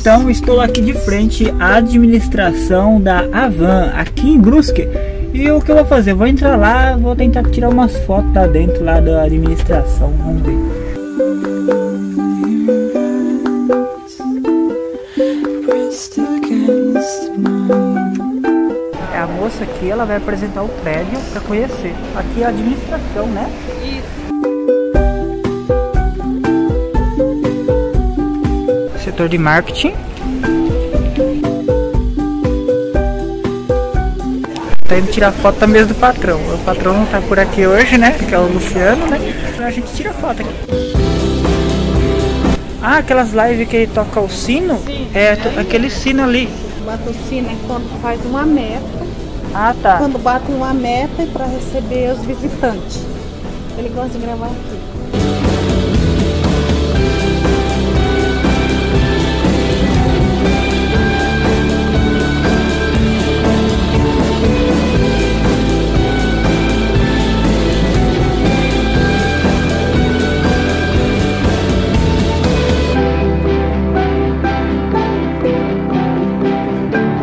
Então estou aqui de frente à administração da Avan, aqui em Brusque. E o que eu vou fazer? Vou entrar lá, vou tentar tirar umas fotos lá dentro lá da administração. Vamos ver. É a moça aqui, ela vai apresentar o prédio para conhecer. Aqui é a administração, né? Isso. Setor de marketing. Tá indo tirar foto da mesa do patrão. O patrão não tá por aqui hoje, né? Que é o Luciano, né? Então a gente tira foto aqui. Ah, aquelas lives que ele toca o sino? Sim. É aquele sino ali. Bate o sino é quando faz uma meta. Ah, tá. Quando bate uma meta e para receber os visitantes. Ele gosta de gravar aqui.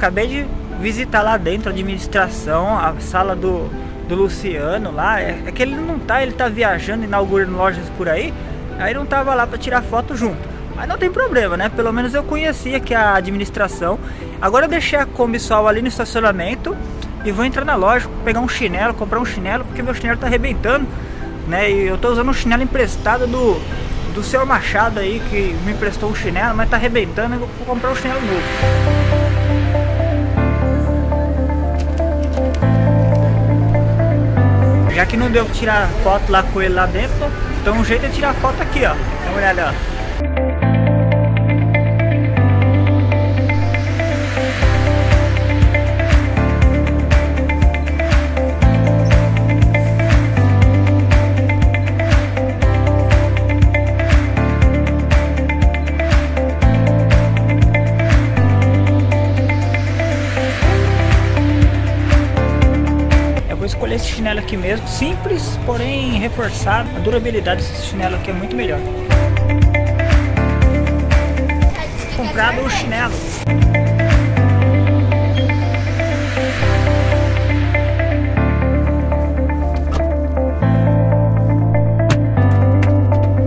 Acabei de visitar lá dentro a administração, a sala do, do Luciano lá. É, é que ele não tá, ele tá viajando, inaugurando lojas por aí. Aí não tava lá para tirar foto junto. Mas não tem problema, né? Pelo menos eu conhecia que a administração. Agora eu deixei a Kombi Sol ali no estacionamento e vou entrar na loja, pegar um chinelo, comprar um chinelo, porque meu chinelo tá arrebentando, né? E eu tô usando um chinelo emprestado do, do seu Machado aí, que me emprestou um chinelo, mas tá arrebentando, eu vou comprar um chinelo novo. Já que não deu pra tirar foto lá com ele lá dentro, então o jeito é tirar foto aqui, ó. Dá uma olhada, ó. Esse chinelo aqui mesmo, simples, porém reforçado. A durabilidade desse chinelo aqui é muito melhor. Comprado o chinelo.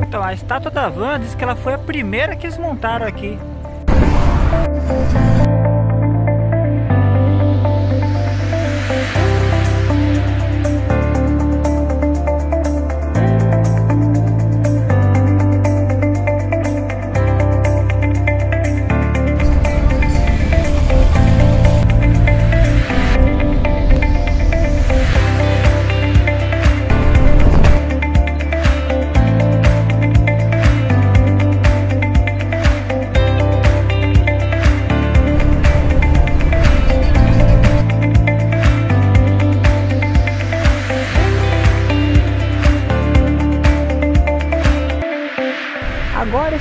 Então, a estátua da Van diz que ela foi a primeira que eles montaram aqui.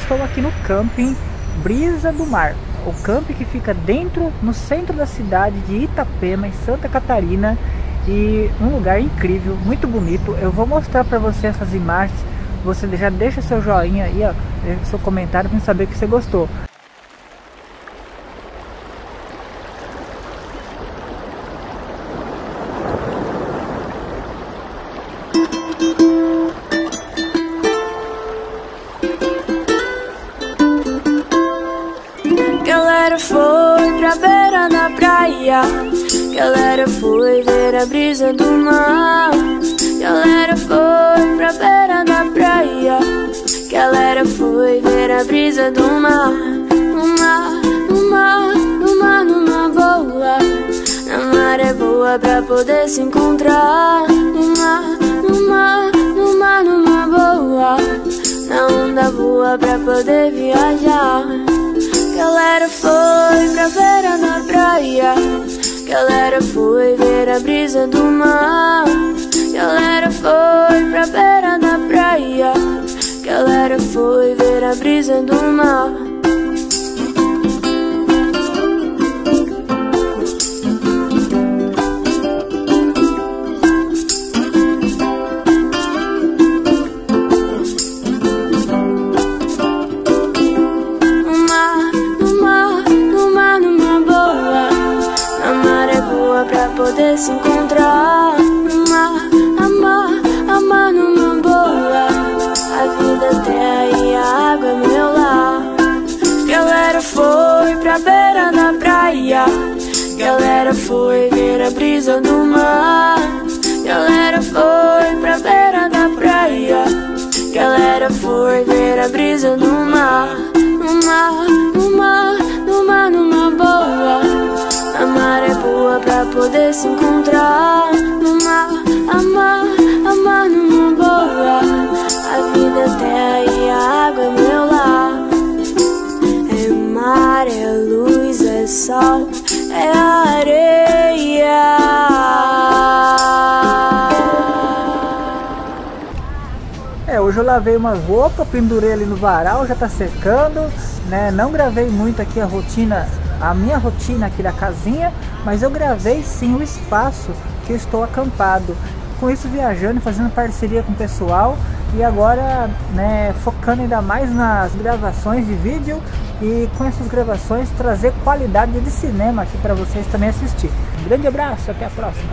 Estou aqui no camping Brisa do Mar, o camping que fica dentro, no centro da cidade de Itapema, em Santa Catarina, e um lugar incrível, muito bonito. Eu vou mostrar para você essas imagens. Você já deixa seu joinha aí, ó, seu comentário para saber que você gostou. Galera foi pra beira da praia. Galera foi ver a brisa do mar. Galera foi pra beira da praia. Galera foi ver a brisa do mar. No mar, no mar, no mar, numa boa. Na maré boa pra poder se encontrar. No mar, no mar, no mar, numa boa. Na onda boa pra poder viajar. Galera foi pra beira da praia. Galera foi ver a brisa do mar. Galera foi pra beira da praia. Galera foi ver a brisa do mar, se encontrar. Amar, amar, amar numa boa. A vida tem a água, é meu lar. Galera foi pra beira na praia. Galera foi ver a brisa do mar. Galera foi pra beira da praia. Galera foi ver a brisa do mar. No mar, no mar, no mar, numa boa. É boa pra poder se encontrar. No mar, amar, amar numa boa. A vida até aí, a água é meu lar. É mar, é luz, é sol, é areia. É, hoje eu lavei umas roupas, pendurei ali no varal, já tá secando né? Não gravei muito aqui a rotina a minha rotina aqui da casinha, mas eu gravei sim o espaço que eu estou acampado. Com isso viajando, fazendo parceria com o pessoal e agora né, focando ainda mais nas gravações de vídeo e com essas gravações trazer qualidade de cinema aqui para vocês também assistir. Um grande abraço, até a próxima.